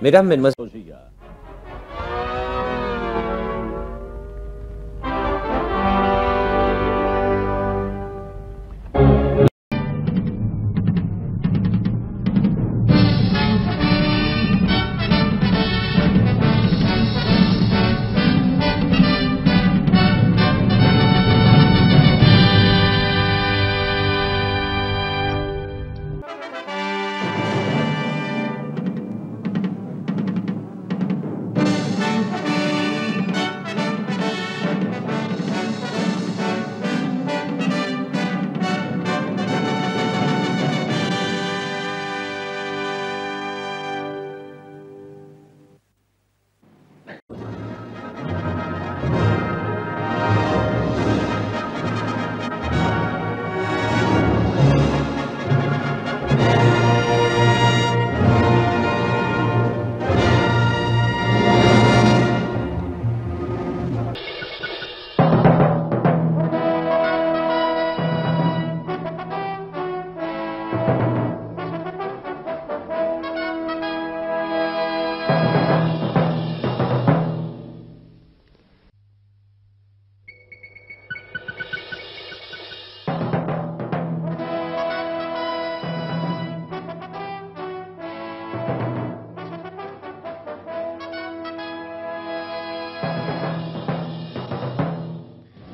Mesdames,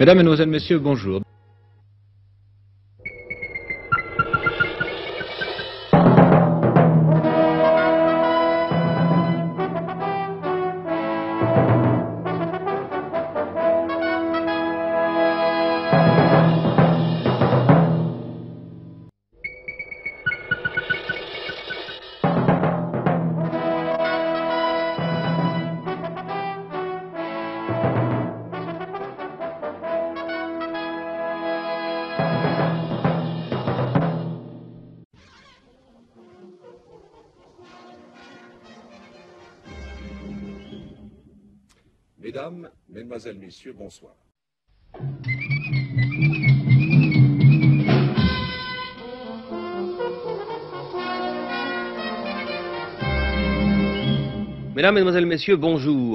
Mesdames, Mesdemoiselles, Messieurs, bonjour. Mesdames, Mesdemoiselles, Messieurs, bonsoir. Mesdames, Mesdemoiselles, Messieurs, bonjour.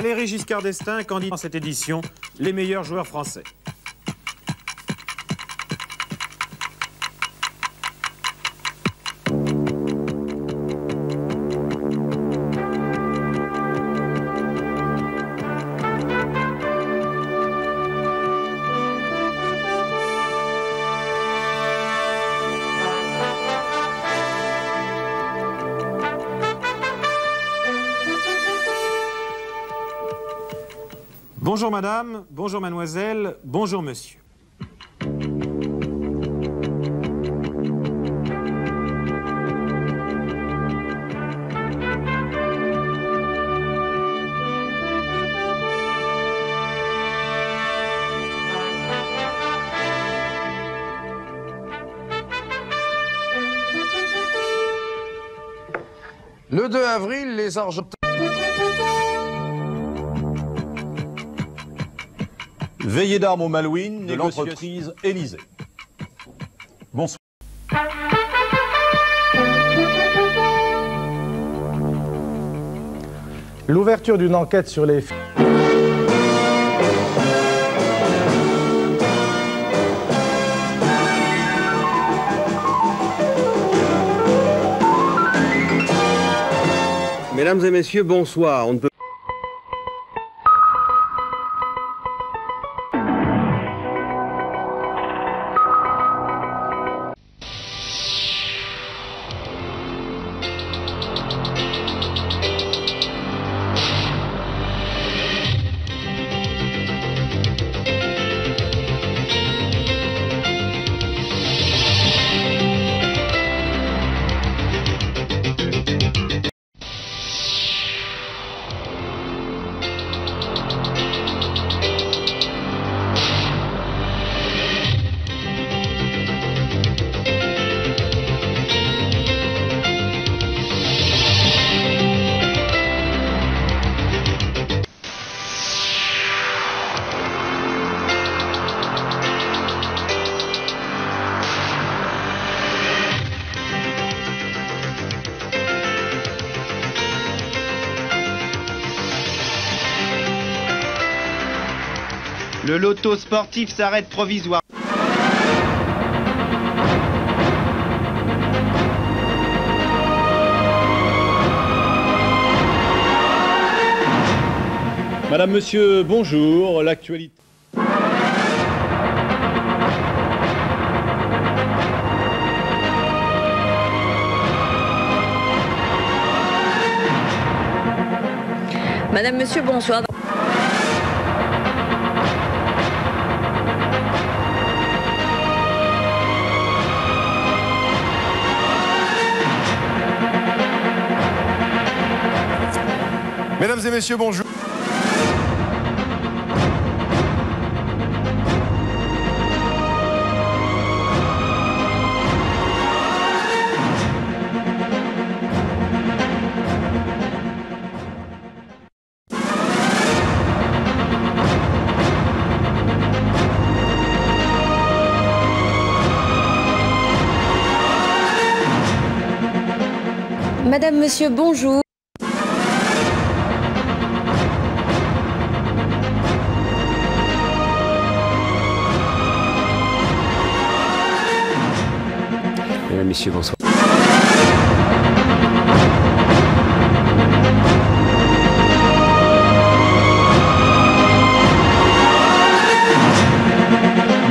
Valéry Giscard d'Estaing, candidat dans cette édition, les meilleurs joueurs français. Bonjour madame, bonjour mademoiselle, bonjour monsieur. Le 2 avril, les Argentins. Veillée d'armes au Malouine de l'entreprise Élysée. Bonsoir. L'ouverture d'une enquête sur les... Mesdames et messieurs, bonsoir. On ne peut Le loto sportif s'arrête provisoire. Madame, Monsieur, bonjour. L'actualité. Madame, Monsieur, bonsoir. Mesdames et messieurs, bonjour. Madame, Monsieur, bonjour.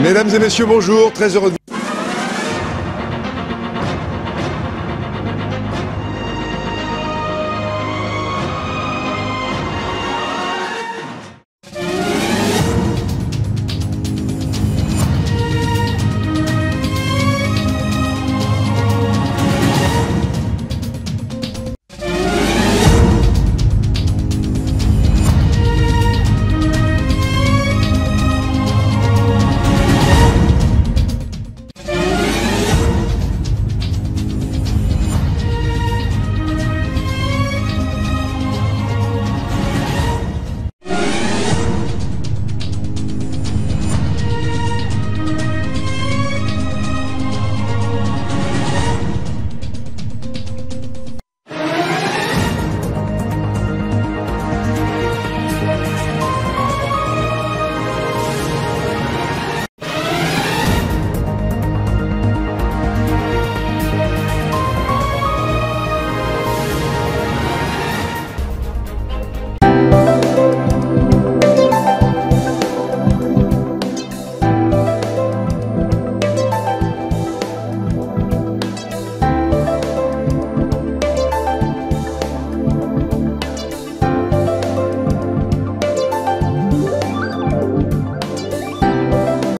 Mesdames et messieurs, bonjour. Très heureux de